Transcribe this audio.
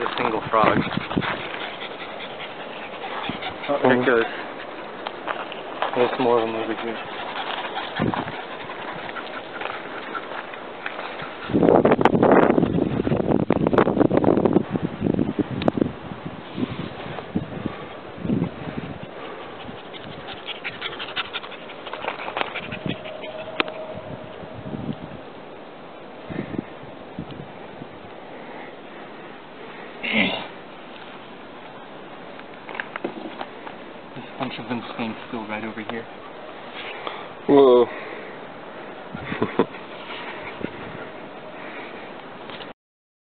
is a single frog. Uh -oh. There it goes. There's more of them over here. Bunch of them staying still right over here. Whoa.